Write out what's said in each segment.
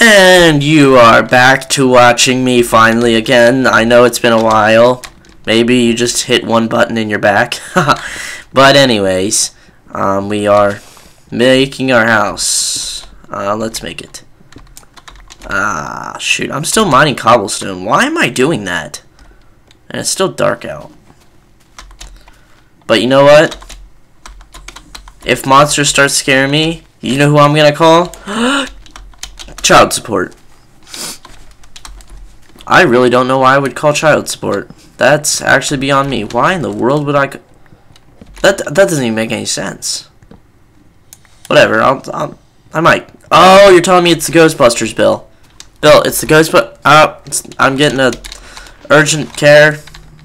And you are back to watching me finally again. I know it's been a while. Maybe you just hit one button in your back. but anyways, um, we are making our house. Uh, let's make it. Ah, shoot. I'm still mining cobblestone. Why am I doing that? And it's still dark out. But you know what? If monsters start scaring me, you know who I'm gonna call? child support. I really don't know why I would call child support. That's actually beyond me. Why in the world would I... That, that doesn't even make any sense. Whatever, I'll, I'll, I might. Oh, you're telling me it's the Ghostbusters, Bill. Bill, it's the Ghostbusters... Uh, I'm getting a urgent care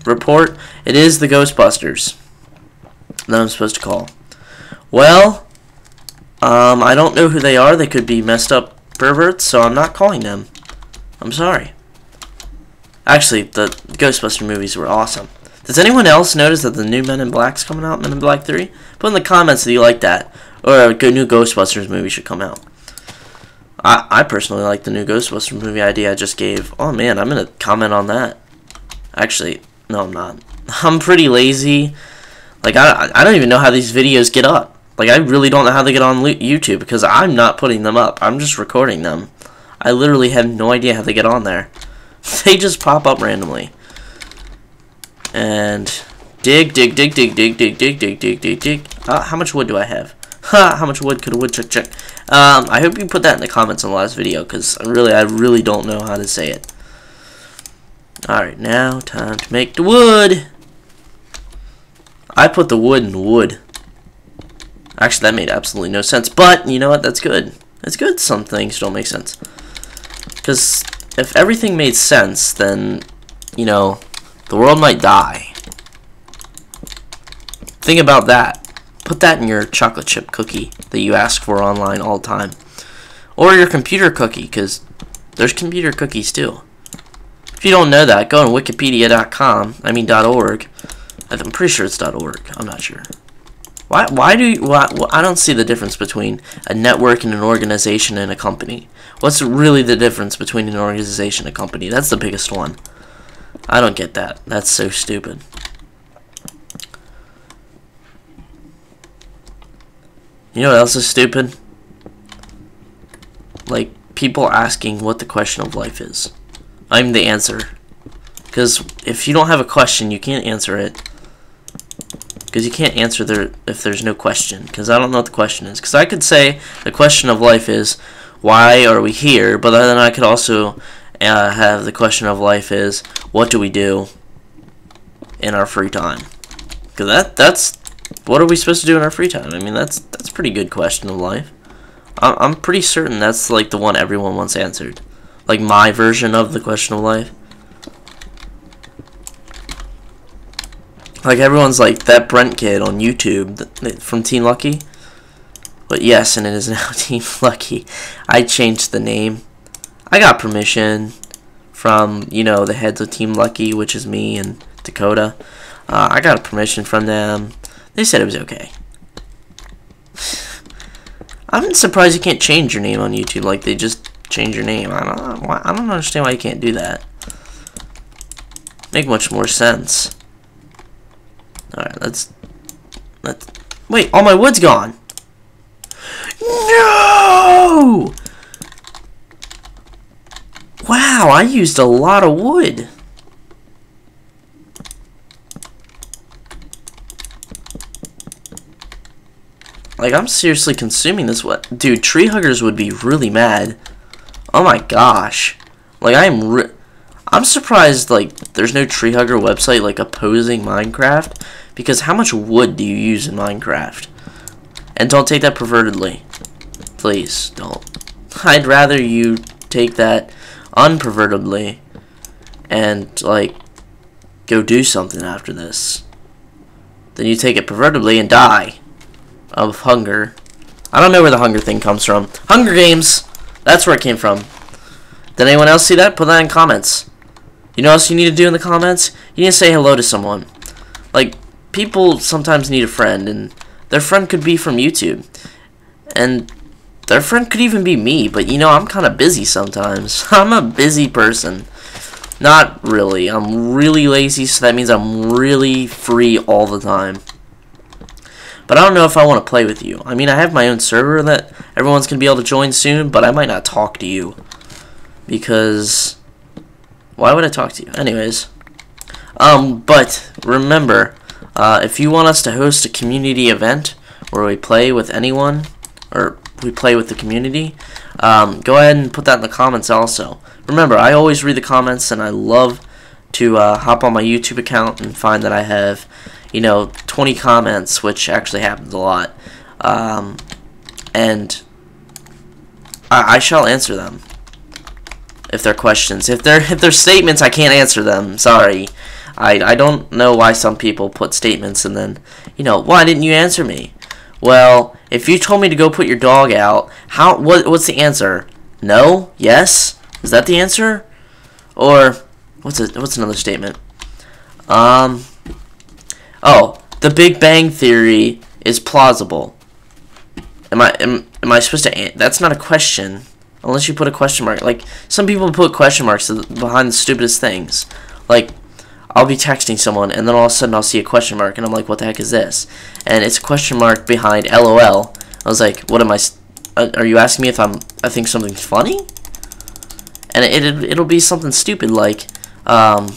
report. It is the Ghostbusters that I'm supposed to call. Well, um, I don't know who they are. They could be messed up perverts, so I'm not calling them. I'm sorry. Actually, the Ghostbuster movies were awesome. Does anyone else notice that the new Men in Black's coming out, Men in Black 3? Put in the comments that you like that, or a new Ghostbusters movie should come out. I, I personally like the new Ghostbusters movie idea I just gave. Oh man, I'm going to comment on that. Actually, no I'm not. I'm pretty lazy. Like, I, I don't even know how these videos get up. Like, I really don't know how they get on YouTube because I'm not putting them up. I'm just recording them. I literally have no idea how they get on there. they just pop up randomly. And dig, dig, dig, dig, dig, dig, dig, dig, dig, dig, dig. Uh, how much wood do I have? Ha! How much wood could a woodchuck check? Um, I hope you put that in the comments in the last video because really, I really don't know how to say it. Alright, now time to make the wood. I put the wood in wood. Actually, that made absolutely no sense. But, you know what? That's good. That's good. Some things don't make sense. Because if everything made sense, then, you know, the world might die. Think about that. Put that in your chocolate chip cookie that you ask for online all the time. Or your computer cookie, because there's computer cookies too. If you don't know that, go on wikipedia.com, I mean .org. I'm pretty sure it's .org. I'm not sure. Why, why do you, why, I don't see the difference between a network and an organization and a company. What's really the difference between an organization and a company? That's the biggest one. I don't get that. That's so stupid. You know what else is stupid? Like, people asking what the question of life is. I'm the answer. Because if you don't have a question, you can't answer it. Because you can't answer there if there's no question. Because I don't know what the question is. Because I could say the question of life is, why are we here? But then I could also uh, have the question of life is, what do we do in our free time? Because that that's what are we supposed to do in our free time? I mean, that's that's pretty good question of life. I'm, I'm pretty certain that's like the one everyone wants answered. Like my version of the question of life. Like everyone's like that Brent kid on YouTube from Team Lucky. But yes, and it is now Team Lucky. I changed the name. I got permission from, you know, the heads of Team Lucky, which is me and Dakota. Uh, I got permission from them. They said it was okay. I'm surprised you can't change your name on YouTube. Like, they just change your name. I don't, I don't understand why you can't do that. Make much more sense. Alright, let's... Let's... Wait, all my wood's gone! No! Wow, I used a lot of wood. Like, I'm seriously consuming this wood. Dude, tree huggers would be really mad. Oh my gosh. Like, I'm... I'm surprised, like, there's no tree hugger website, like, opposing Minecraft. Because how much wood do you use in Minecraft? And don't take that pervertedly. Please, don't. I'd rather you take that unpervertedly and, like, go do something after this. Then you take it pervertedly and die of hunger. I don't know where the hunger thing comes from. Hunger Games! That's where it came from. Did anyone else see that? Put that in comments. You know what else you need to do in the comments? You need to say hello to someone. Like, people sometimes need a friend, and their friend could be from YouTube. And their friend could even be me, but you know, I'm kind of busy sometimes. I'm a busy person. Not really. I'm really lazy, so that means I'm really free all the time. But I don't know if I want to play with you. I mean, I have my own server that everyone's going to be able to join soon, but I might not talk to you. Because, why would I talk to you? Anyways. Um, but, remember, uh, if you want us to host a community event where we play with anyone, or we play with the community, um, go ahead and put that in the comments also. Remember, I always read the comments, and I love to uh, hop on my YouTube account and find that I have, you know, 20 comments, which actually happens a lot. Um, and I, I shall answer them if they're questions. If they're if they're statements, I can't answer them. Sorry. I, I don't know why some people put statements and then, you know, why didn't you answer me? Well, if you told me to go put your dog out, how what what's the answer? No? Yes? Is that the answer? Or what's a, what's another statement? Um Oh, the Big Bang theory is plausible. Am I am, am I supposed to that's not a question unless you put a question mark. Like some people put question marks behind the stupidest things. Like I'll be texting someone and then all of a sudden I'll see a question mark and I'm like, what the heck is this? And it's a question mark behind LOL. I was like, what am I? Uh, are you asking me if I'm? I think something's funny? And it, it it'll be something stupid like, um,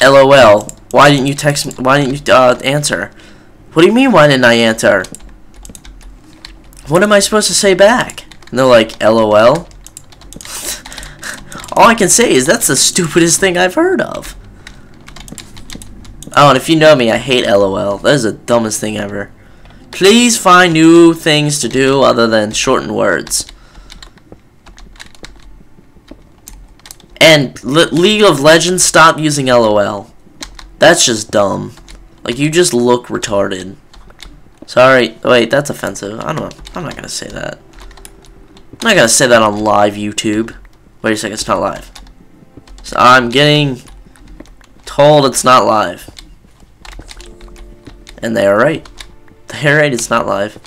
LOL. Why didn't you text me? Why didn't you uh, answer? What do you mean? Why didn't I answer? What am I supposed to say back? And they're like, LOL. All I can say is that's the stupidest thing I've heard of. Oh, and if you know me, I hate LOL. That is the dumbest thing ever. Please find new things to do other than shorten words. And Le League of Legends, stop using LOL. That's just dumb. Like, you just look retarded. Sorry. Wait, that's offensive. I don't know. I'm not gonna say that. I'm not gonna say that on live YouTube. Wait a second, it's not live. So I'm getting told it's not live. And they are right. They are right, it's not live.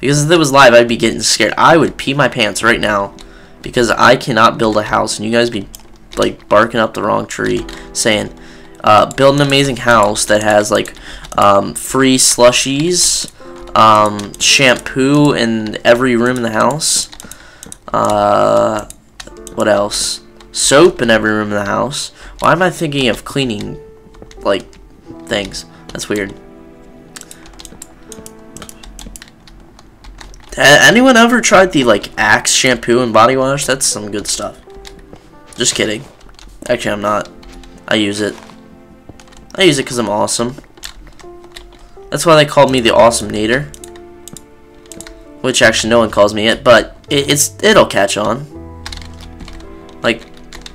Because if it was live, I'd be getting scared. I would pee my pants right now. Because I cannot build a house. And you guys be, like, barking up the wrong tree. Saying, uh, build an amazing house that has, like, um, free slushies. Um, shampoo in every room in the house. Uh, what else? Soap in every room in the house. Why am I thinking of cleaning, like, things? That's weird. Anyone ever tried the like Axe shampoo and body wash? That's some good stuff. Just kidding. Actually, I'm not. I use it. I use it because I'm awesome. That's why they called me the Awesome Nader. Which actually no one calls me it, but it, it's it'll catch on. Like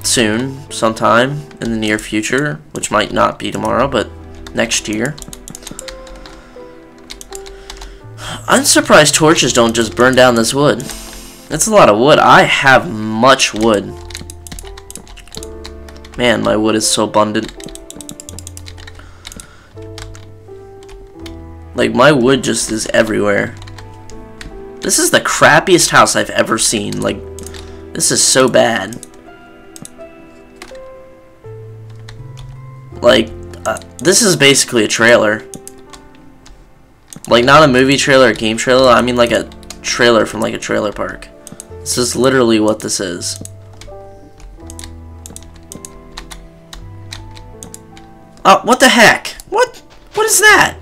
soon, sometime in the near future, which might not be tomorrow, but next year. I'm surprised torches don't just burn down this wood. That's a lot of wood. I have much wood. Man, my wood is so abundant. Like, my wood just is everywhere. This is the crappiest house I've ever seen. Like, this is so bad. Like, uh, this is basically a trailer. Like, not a movie trailer, a game trailer. I mean, like a trailer from, like, a trailer park. This is literally what this is. Oh, what the heck? What? What is that?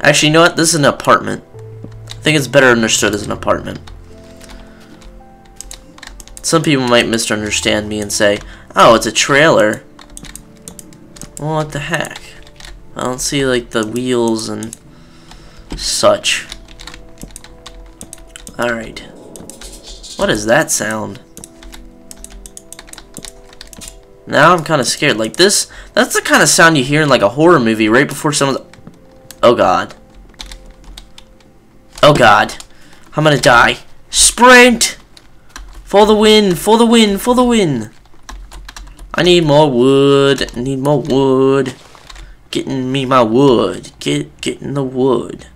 Actually, you know what? This is an apartment. I think it's better understood as an apartment. Some people might misunderstand me and say, oh, it's a trailer. What the heck? I don't see like the wheels and such. Alright. What is that sound? Now I'm kind of scared. Like this, that's the kind of sound you hear in like a horror movie right before someone's... Oh god. Oh god. I'm gonna die. Sprint! For the win, for the win, for the win! I need more wood, I need more wood. Getting me my wood. Get getting the wood.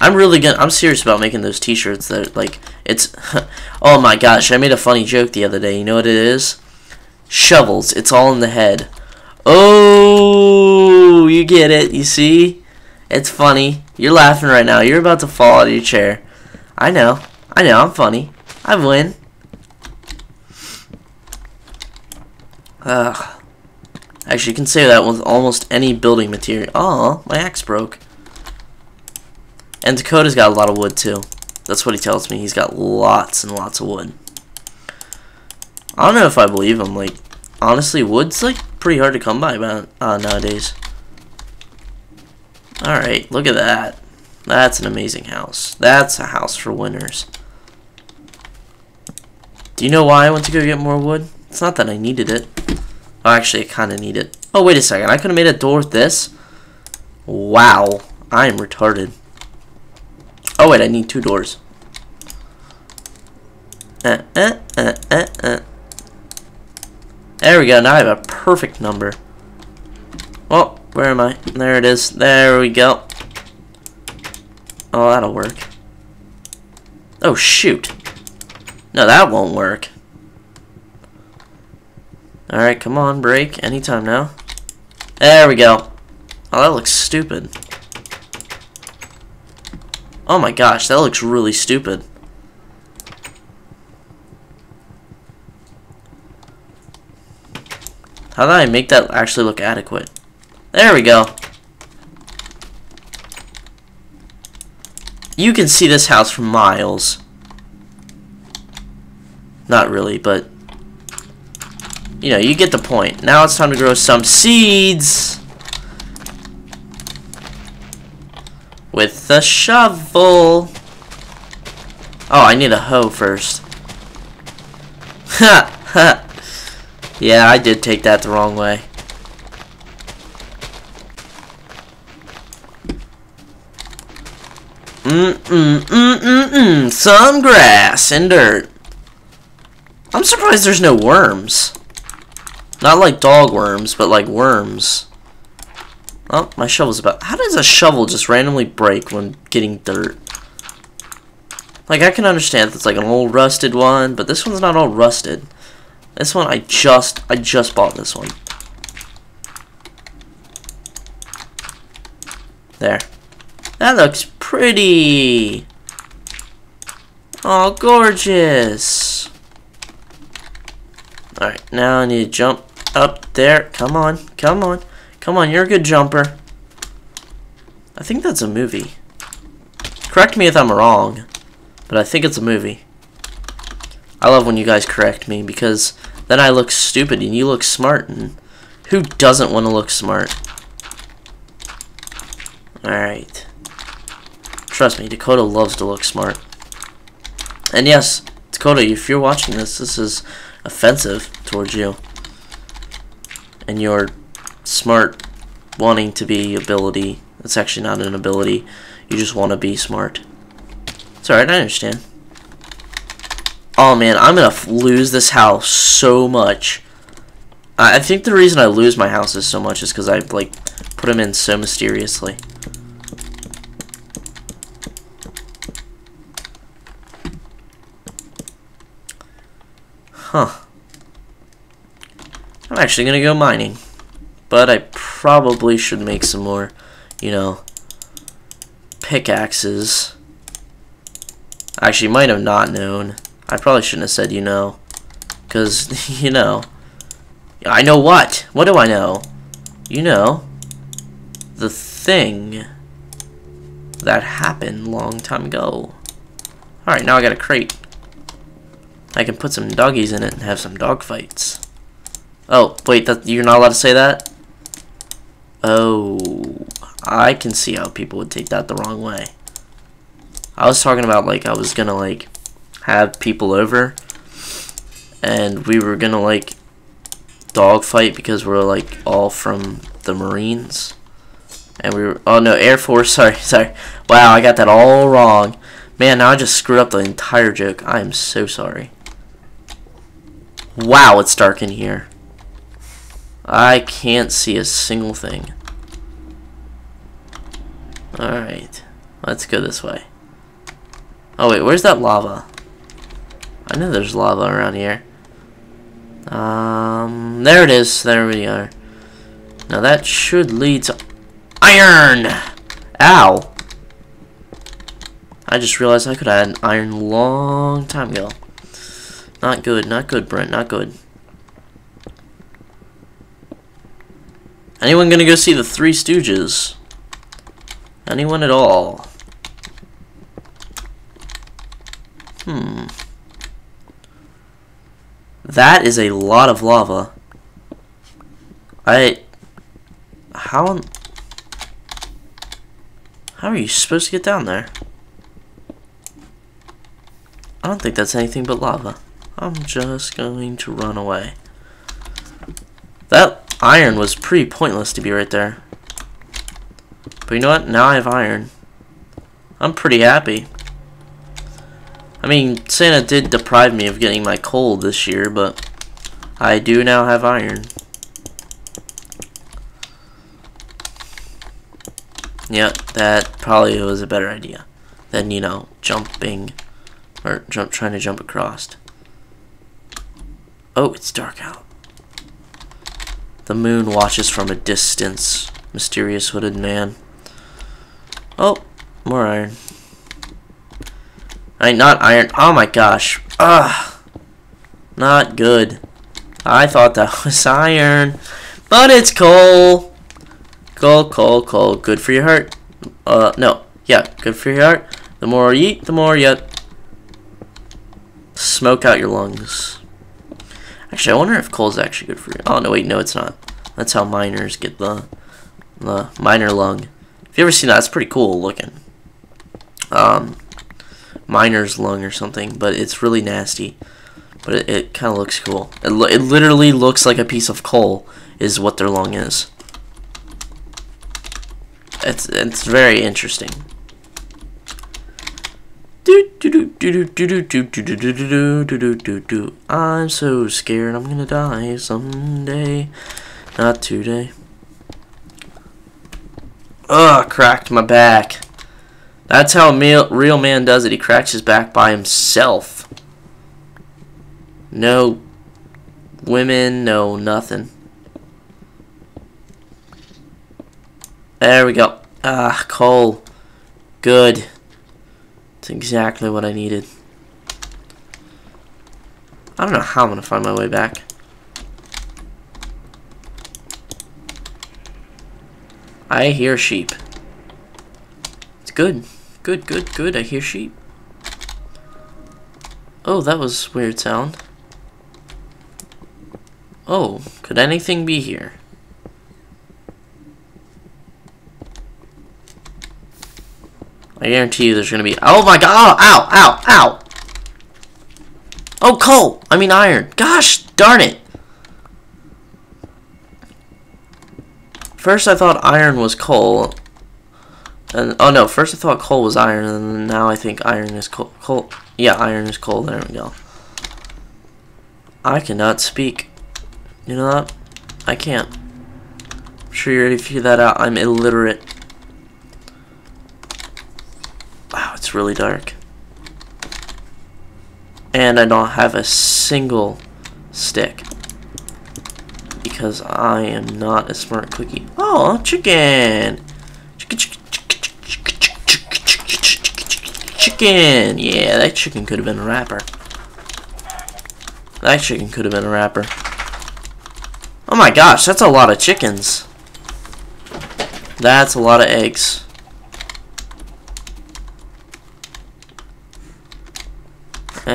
I'm really gonna. I'm serious about making those T-shirts. That like it's. oh my gosh! I made a funny joke the other day. You know what it is? Shovels. It's all in the head. Oh, you get it. You see? It's funny. You're laughing right now. You're about to fall out of your chair. I know. I know. I'm funny. I win. Ugh. Actually, you can say that with almost any building material. Oh, my axe broke. And Dakota's got a lot of wood, too. That's what he tells me. He's got lots and lots of wood. I don't know if I believe him. Like, honestly, wood's, like, pretty hard to come by about, uh, nowadays. Alright, look at that. That's an amazing house. That's a house for winners. Do you know why I went to go get more wood? It's not that I needed it. Oh, actually, I kind of need it. Oh, wait a second. I could have made a door with this? Wow. I am retarded. Oh, wait. I need two doors. Uh, uh, uh, uh, uh. There we go. Now I have a perfect number. Oh, where am I? There it is. There we go. Oh, that'll work. Oh, shoot. No, that won't work. Alright, come on, break. Anytime now. There we go. Oh, that looks stupid. Oh my gosh, that looks really stupid. How did I make that actually look adequate? There we go. You can see this house from miles. Not really, but... You know, you get the point. Now it's time to grow some seeds! With the shovel! Oh, I need a hoe first. Ha! Ha! Yeah, I did take that the wrong way. Mm-mm-mm-mm-mm. Some grass and dirt. I'm surprised there's no worms. Not like dog worms, but like worms. Oh, my shovel's about... How does a shovel just randomly break when getting dirt? Like, I can understand it's like an old rusted one, but this one's not all rusted. This one, I just, I just bought this one. There. That looks pretty. Oh, gorgeous. Alright, now I need to jump up there. Come on, come on. Come on, you're a good jumper. I think that's a movie. Correct me if I'm wrong, but I think it's a movie. I love when you guys correct me because then I look stupid and you look smart. And who doesn't want to look smart? Alright. Trust me, Dakota loves to look smart. And yes, Dakota, if you're watching this, this is offensive towards you. And your smart wanting to be ability. It's actually not an ability. You just want to be smart. It's alright, I understand. Oh man, I'm gonna lose this house so much. I think the reason I lose my houses so much is because I like put them in so mysteriously. Huh. I'm actually gonna go mining. But I probably should make some more, you know, pickaxes. Actually, might have not known. I probably shouldn't have said you know. Because, you know. I know what? What do I know? You know. The thing that happened long time ago. Alright, now I got a crate. I can put some doggies in it and have some dog fights. Oh, wait, that you're not allowed to say that? Oh, I can see how people would take that the wrong way. I was talking about, like, I was gonna, like, have people over and we were gonna like dogfight because we're like all from the Marines. And we were oh no Air Force sorry sorry. Wow I got that all wrong. Man now I just screwed up the entire joke. I am so sorry. Wow it's dark in here I can't see a single thing alright Let's go this way. Oh wait, where's that lava? I know there's lava around here. Um, there it is. There we are. Now that should lead to iron. Ow. I just realized I could have had iron long time ago. Not good, not good, Brent, not good. Anyone gonna go see the Three Stooges? Anyone at all? Hmm. That is a lot of lava. I... How... How are you supposed to get down there? I don't think that's anything but lava. I'm just going to run away. Iron was pretty pointless to be right there. But you know what? Now I have iron. I'm pretty happy. I mean, Santa did deprive me of getting my coal this year, but I do now have iron. Yep, that probably was a better idea than, you know, jumping or jump trying to jump across. Oh, it's dark out. The moon watches from a distance. Mysterious hooded man. Oh, more iron. I not iron. Oh my gosh. Ugh. Not good. I thought that was iron. But it's coal. Coal, coal, coal. Good for your heart. Uh, no. Yeah, good for your heart. The more you eat, the more you smoke out your lungs. Actually, I wonder if coal's actually good for you. Oh, no, wait, no, it's not. That's how miners get the, the miner lung. If you ever seen that, it's pretty cool looking. Um, miner's lung or something, but it's really nasty. But it, it kind of looks cool. It, it literally looks like a piece of coal is what their lung is. It's, it's very interesting. I'm so scared I'm gonna die someday. Not today. Ugh, cracked my back. That's how a real man does it. He cracks his back by himself. No women, no nothing. There we go. Ah, coal. Good. It's exactly what I needed. I don't know how I'm going to find my way back. I hear sheep. It's good. Good, good, good. I hear sheep. Oh, that was weird sound. Oh, could anything be here? I guarantee you there's gonna be- Oh my god! Oh, ow! Ow! Ow! Oh, coal! I mean iron. Gosh darn it! First I thought iron was coal. And, oh no, first I thought coal was iron, and now I think iron is coal. coal. Yeah, iron is coal. There we go. I cannot speak. You know that? I can't. I'm sure you already figured that out. I'm illiterate. It's really dark. And I don't have a single stick. Because I am not a smart cookie. Oh, chicken! Chicken! Yeah, that chicken could have been a rapper. That chicken could have been a rapper. Oh my gosh, that's a lot of chickens. That's a lot of eggs.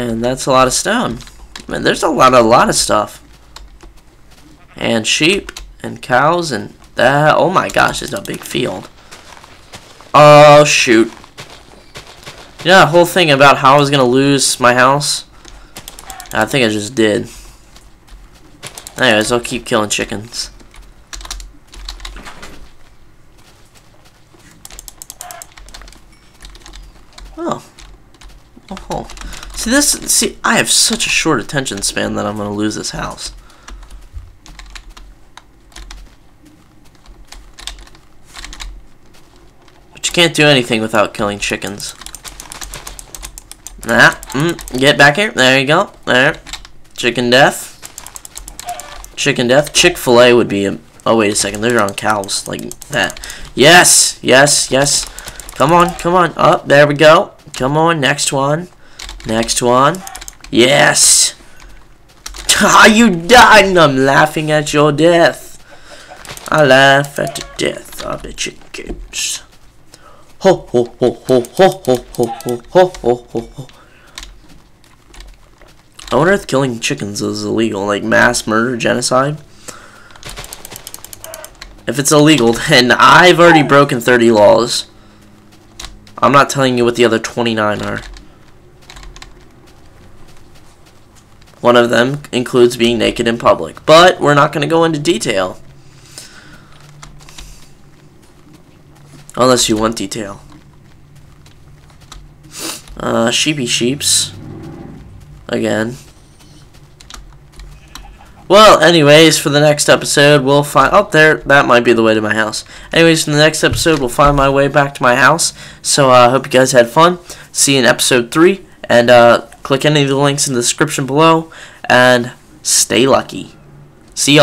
And that's a lot of stone. I mean, there's a lot, a lot of stuff. And sheep and cows and that. Oh my gosh, it's a big field. Oh shoot. You know that whole thing about how I was gonna lose my house? I think I just did. Anyways, I'll keep killing chickens. Oh. Oh. See this see I have such a short attention span that I'm gonna lose this house. But you can't do anything without killing chickens. Nah, mm, get back here. There you go. There. Chicken death. Chicken death. Chick-fil-A would be a... Oh, wait a second. They're on cows. Like that. Yes. Yes. Yes. Come on. Come on. Up. Oh, there we go. Come on. Next one. Next one. Yes. Ah, you died I'm laughing at your death. I laugh at the death of the chickens. Ho ho ho ho ho ho ho ho ho ho ho ho. I wonder if killing chickens is illegal, like mass murder, genocide. If it's illegal, then I've already broken 30 laws. I'm not telling you what the other 29 are. One of them includes being naked in public, but we're not going to go into detail. Unless you want detail. Uh, sheepy sheeps. Again. Well, anyways, for the next episode, we'll find... Oh, there, that might be the way to my house. Anyways, in the next episode, we'll find my way back to my house. So, I uh, hope you guys had fun. See you in episode 3. And, uh, click any of the links in the description below. And stay lucky. See ya.